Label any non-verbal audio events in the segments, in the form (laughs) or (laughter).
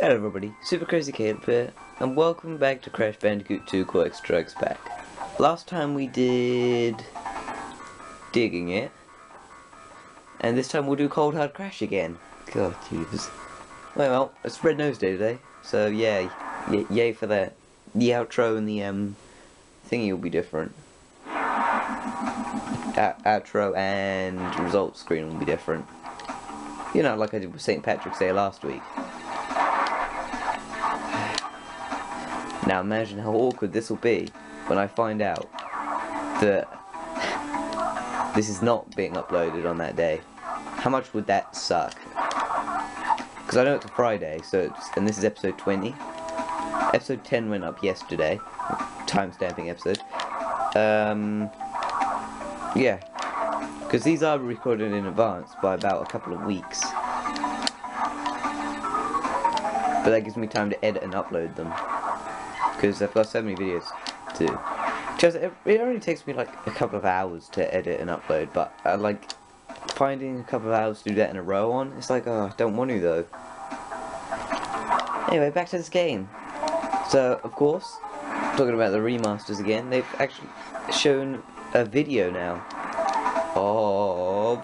Hello everybody, Super Crazy Caleb here, and welcome back to Crash Bandicoot 2 Cortex Strikes Back. Last time we did Digging It, and this time we'll do Cold Hard Crash again. God, jeez. Well, well, it's Red Nose Day today, so yay. Y yay for that. The outro and the um thingy will be different. Outro and results screen will be different. You know, like I did with St. Patrick's Day last week. Now imagine how awkward this will be when I find out that this is not being uploaded on that day. How much would that suck? Because I know it's a Friday, so and this is episode 20. Episode 10 went up yesterday, time-stamping episode. Um, yeah, because these are recorded in advance by about a couple of weeks. But that gives me time to edit and upload them. Because I've got so many videos to. Just, it, it only takes me like a couple of hours to edit and upload, but I like finding a couple of hours to do that in a row on, it's like, oh, I don't want to though. Anyway, back to this game. So, of course, talking about the remasters again, they've actually shown a video now of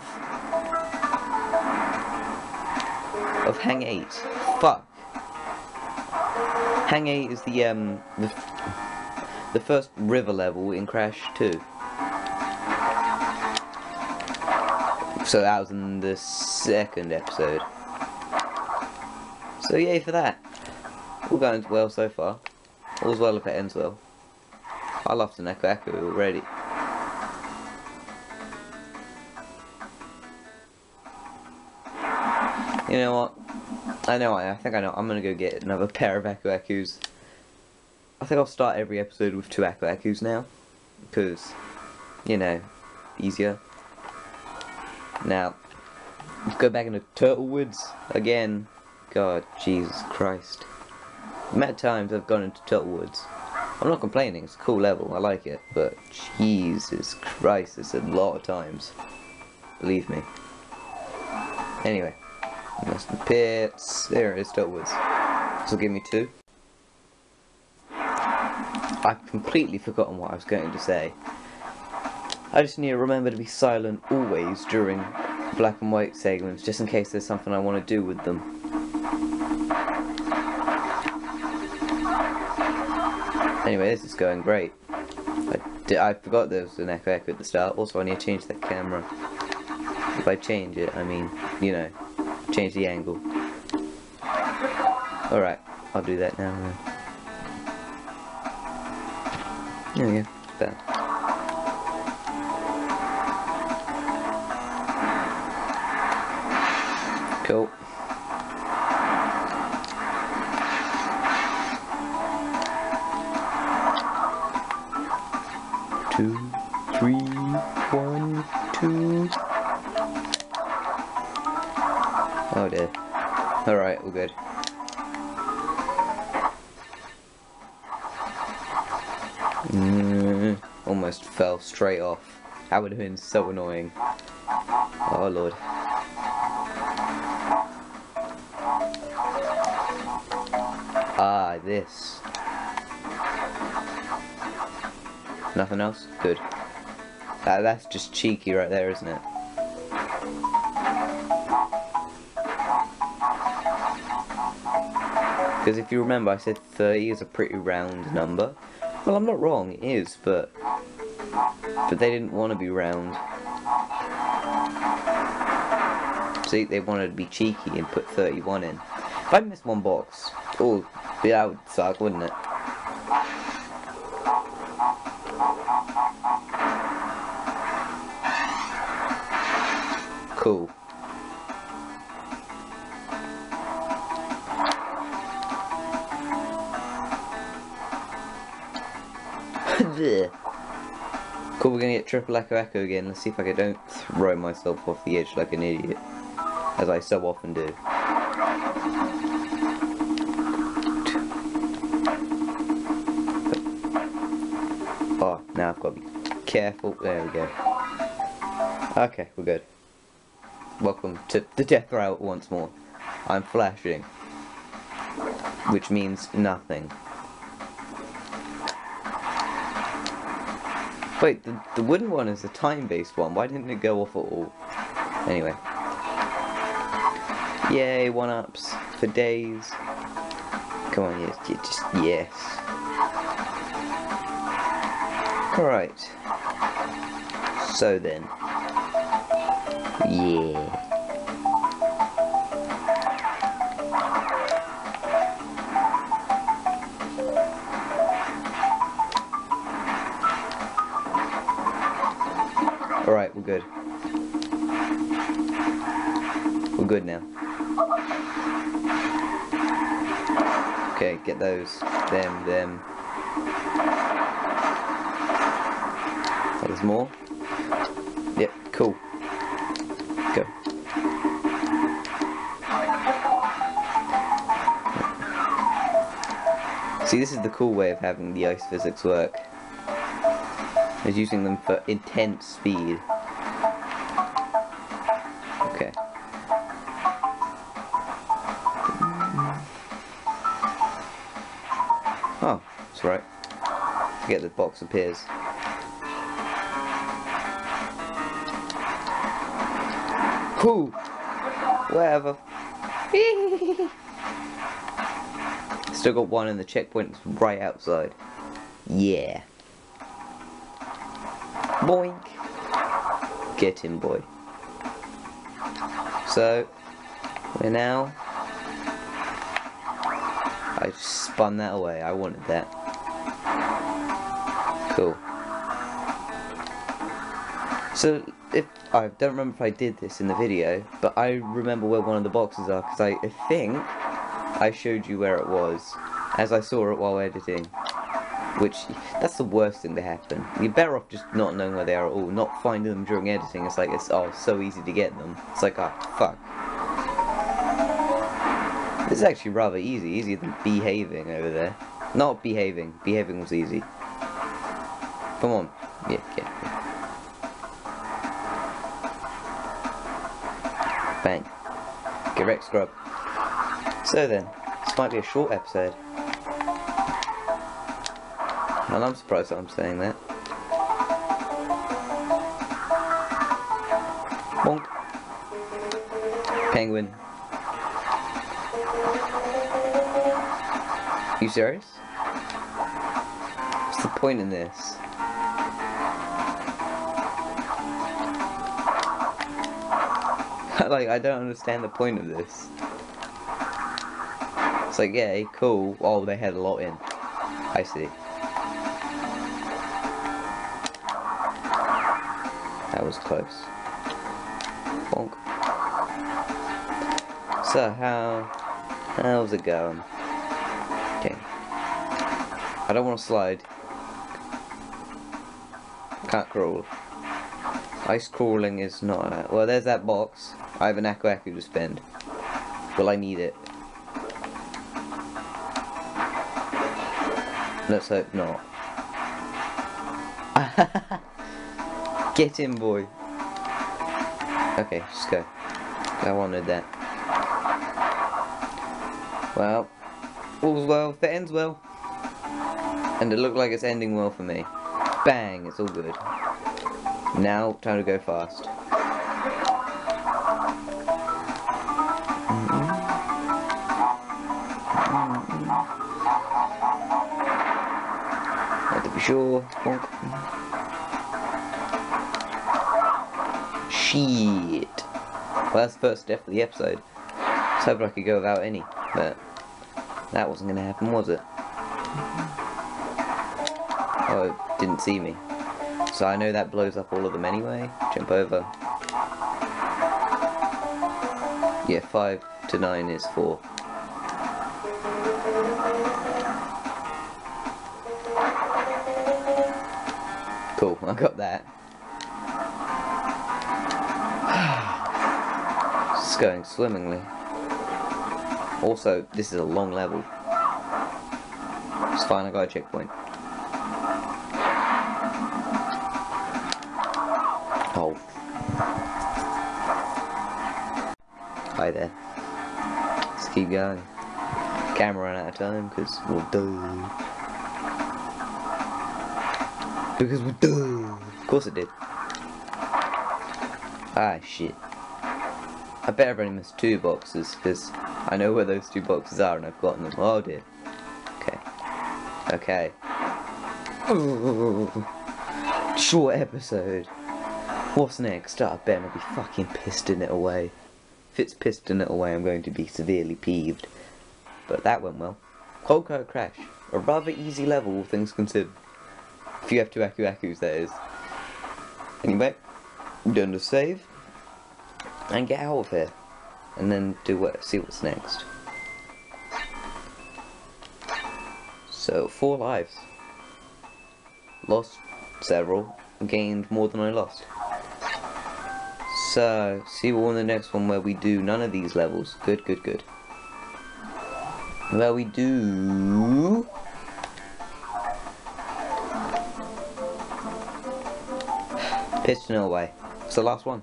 of Hang 8. Fuck. Hang 8 is the um the, the first river level in Crash 2. So that was in the second episode. So yay for that. All going well so far. All's well if it ends well. I love the Neko Aku already. You know what? I know, I, I think I know. I'm gonna go get another (laughs) pair of Aku Akus. I think I'll start every episode with two Aku Akus now. Because, you know, easier. Now, let's go back into Turtle Woods again. God, Jesus Christ. Mad times I've gone into Turtle Woods. I'm not complaining, it's a cool level, I like it, but Jesus Christ, it's a lot of times. Believe me. Anyway. That's the. There it is, Turtle Woods. This will give me two. I've completely forgotten what I was going to say. I just need to remember to be silent always during black and white segments, just in case there's something I want to do with them. Anyway, this is going great. I, did, I forgot there was an Aku Aku at the start. Also, I need to change the camera. If I change it, I mean, you know, change the angle. Alright, I'll do that now. There we go, better. Cool. Two, three, one, two. Oh dear. Alright, we're good. Mm, almost fell straight off. That would have been so annoying. Oh lord. Ah, this. Nothing else? Good. That, that's just cheeky right there, isn't it? Because if you remember, I said 30 is a pretty round mm-hmm. number. Well, I'm not wrong, it is, but... But they didn't want to be round. See, they wanted to be cheeky and put 31 in. If I missed one box, oh, that would suck, wouldn't it? Cool. We're gonna get triple Aku Aku again. Let's see if I can, don't throw myself off the edge like an idiot, as I so often do. Oh, now I've got to be careful. There we go. Okay, we're good. Welcome to the death route once more. I'm flashing. which means nothing. Wait, the, the wooden one is the time-based one. Why didn't it go off at all? Anyway. Yay, one-ups for days. Come on, yes, just, yes. Alright. So then. Yeah. Get those. Them, them. There's more? Yep, cool. Go. See, this is the cool way of having the ice physics work. Is using them for intense speed. Okay. Oh, that's right. Forget the box appears. Who? Whatever. (laughs) Still got one in the checkpoint right outside. Yeah. Boink. Get him, boy. So, we're now... I just spun that away. I wanted that. Cool. So, if I don't remember if I did this in the video, but I remember where one of the boxes are because I, I think I showed you where it was as I saw it while editing. Which, that's the worst thing to happen. You're better off just not knowing where they are at all, not finding them during editing. It's like, it's oh, so easy to get them. It's like, oh, fuck. This is actually rather easy, easier than behaving over there. Not behaving, behaving was easy. Come on. Yeah, yeah. Bang. Get wrecked, scrub. So then, this might be a short episode. And I'm surprised that I'm saying that. Bonk. Penguin. You serious? What's the point in this? (laughs) like, I don't understand the point of this. It's like, yeah, cool. Oh, they had a lot in. I see. That was close. Bonk. So, how... How's it going? Okay. I don't want to slide. Can't crawl. Ice crawling is not a... Well, there's that box. I have an Aku Aku to spend. Will I need it? Let's hope not. (laughs) Get in, boy. Okay, just go. I wanted that. Well, all's well if it ends well. And it looked like it's ending well for me. Bang, it's all good. Now, time to go fast. Mm-hmm. Have to be sure. Shit. Well, that's the first death of the episode. I hoping I could go without any, but that wasn't going to happen, was it? Oh, it didn't see me. So I know that blows up all of them anyway. Jump over. Yeah, 5 to 9 is 4. Cool, (laughs) I got that. (sighs) It's going swimmingly. Also, this is a long level. It's fine, I got a checkpoint. Oh. Hi there. Let's keep going. Camera ran out of time because we're done. Because we're done. Of course it did. Ah, shit. I bet I've only missed two boxes because I know where those two boxes are and I've gotten them. Oh dear. Okay. Okay. Ooh. Short episode. What's next? I bet I'll be fucking Piston It Away. If it's Piston It Away, I'm going to be severely peeved. But that went well. Cold Crash. A rather easy level, things considered. If you have two Aku Akus, that is. Anyway, I'm going to save and get out of here, and then do what? See what's next. So four lives. Lost several, gained more than I lost. So, see you all in the next one where we do none of these levels. Good, good, good. Where we do... (sighs) Piston away. It's the last one.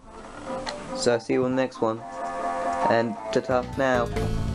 So I see you on the next one. And ta-ta now.